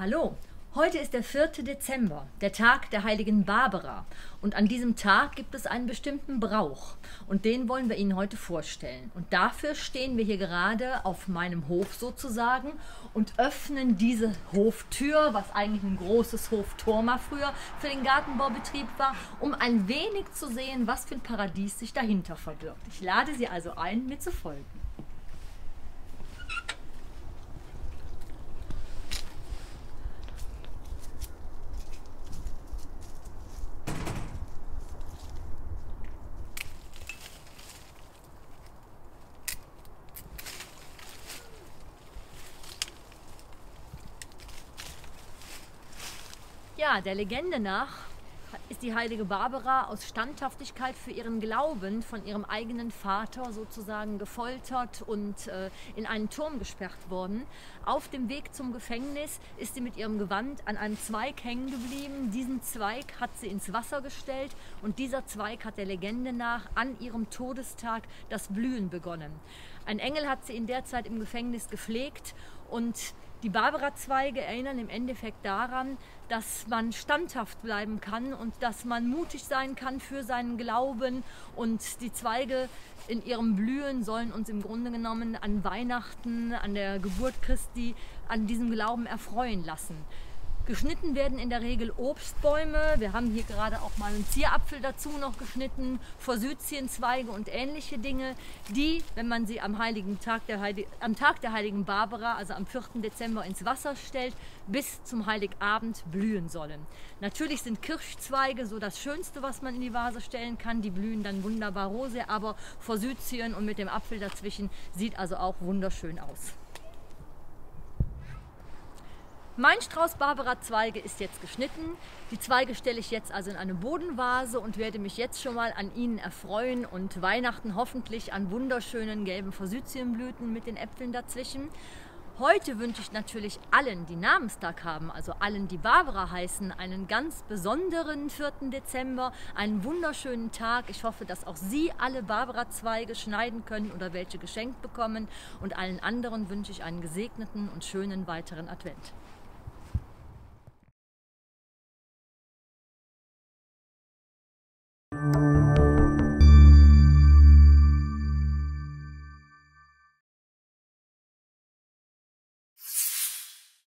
hallo. Heute ist der 4. Dezember, der Tag der heiligen Barbara. Und an diesem Tag gibt es einen bestimmten Brauch. Und den wollen wir Ihnen heute vorstellen. Und dafür stehen wir hier gerade auf meinem Hof sozusagen und öffnen diese Hoftür, was eigentlich ein großes Hoftor mal früher für den Gartenbaubetrieb war, um ein wenig zu sehen, was für ein Paradies sich dahinter verbirgt. Ich lade Sie also ein, mir zu folgen. Ja, der Legende nach ist die heilige Barbara aus Standhaftigkeit für ihren Glauben von ihrem eigenen Vater sozusagen gefoltert und äh, in einen Turm gesperrt worden. Auf dem Weg zum Gefängnis ist sie mit ihrem Gewand an einem Zweig hängen geblieben. Diesen Zweig hat sie ins Wasser gestellt und dieser Zweig hat der Legende nach an ihrem Todestag das Blühen begonnen. Ein Engel hat sie in der Zeit im Gefängnis gepflegt und die Barbara-Zweige erinnern im Endeffekt daran, dass man standhaft bleiben kann und dass man mutig sein kann für seinen Glauben. Und die Zweige in ihrem Blühen sollen uns im Grunde genommen an Weihnachten, an der Geburt Christi, an diesem Glauben erfreuen lassen. Geschnitten werden in der Regel Obstbäume. Wir haben hier gerade auch mal einen Zierapfel dazu noch geschnitten, Forsythienzweige und ähnliche Dinge, die, wenn man sie am, heiligen Tag der Heilig am Tag der heiligen Barbara, also am 4. Dezember, ins Wasser stellt, bis zum Heiligabend blühen sollen. Natürlich sind Kirschzweige so das Schönste, was man in die Vase stellen kann. Die blühen dann wunderbar rose, aber Forsythien und mit dem Apfel dazwischen sieht also auch wunderschön aus. Mein Strauß Barbara Zweige ist jetzt geschnitten. Die Zweige stelle ich jetzt also in eine Bodenvase und werde mich jetzt schon mal an ihnen erfreuen und Weihnachten hoffentlich an wunderschönen gelben Forsythienblüten mit den Äpfeln dazwischen. Heute wünsche ich natürlich allen, die Namenstag haben, also allen, die Barbara heißen, einen ganz besonderen 4. Dezember, einen wunderschönen Tag. Ich hoffe, dass auch Sie alle Barbara-Zweige schneiden können oder welche geschenkt bekommen. Und allen anderen wünsche ich einen gesegneten und schönen weiteren Advent.